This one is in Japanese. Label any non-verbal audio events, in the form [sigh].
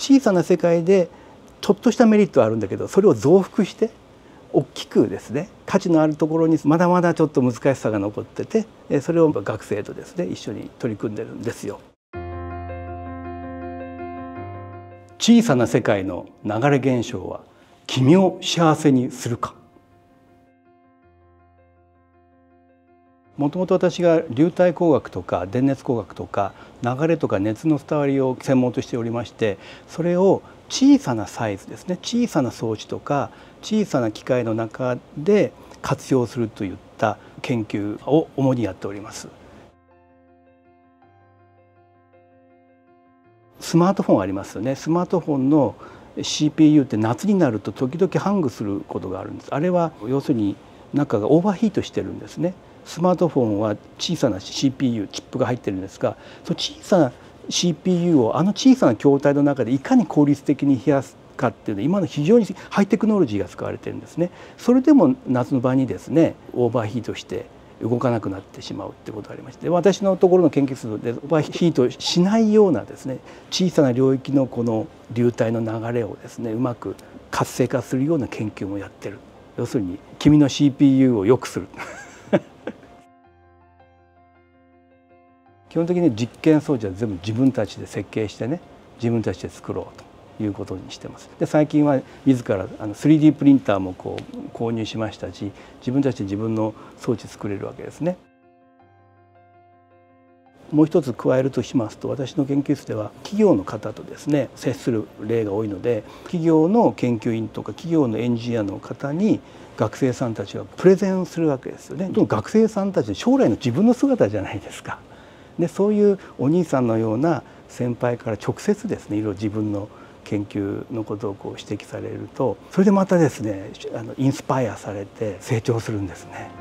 小さな世界でちょっとしたメリットはあるんだけどそれを増幅して大きくですね価値のあるところにまだまだちょっと難しさが残っててそれを学生とですね一緒に取り組んでるんですよ。小さな世界の流れ現象は君を幸せにするかもともと私が流体工学とか電熱工学とか流れとか熱の伝わりを専門としておりましてそれを小さなサイズですね。小さな装置とか小さな機械の中で活用するといった研究を主にやっております。スマートフォンありますよね。スマートフォンの CPU って夏になると時々ハングすることがあるんです。あれは要するに中がオーバーヒートしてるんですね。スマートフォンは小さな CPU チップが入ってるんですがその小さな CPU をあの小さな筐体の中でいかに効率的に冷やすかっていうのは今の非常にハイテクノロジーが使われてるんですね。それでも夏の場にですねオーバーヒートして動かなくなってしまうってことがありまして私のところの研究室でオーバーヒートしないようなですね小さな領域のこの流体の流れをですねうまく活性化するような研究もやってる。要するに君の CPU を良くする [laughs] 基本的に実験装置は全部自分たちで設計してね自分たちで作ろうということにしてます。で最近は自らあの 3D プリンターもこう購入しましたし自分たちで自分の装置作れるわけですね。もう一つ加えるとしますと私の研究室では企業の方とですね接する例が多いので企業の研究員とか企業のエンジニアの方に学生さんたちがプレゼンするわけですよね。学生さんたち将来の自分の姿じゃないですか。でそういうお兄さんのような先輩から直接ですねいろいろ自分の研究のことをこう指摘されるとそれでまたですねあのインスパイアされて成長するんですね。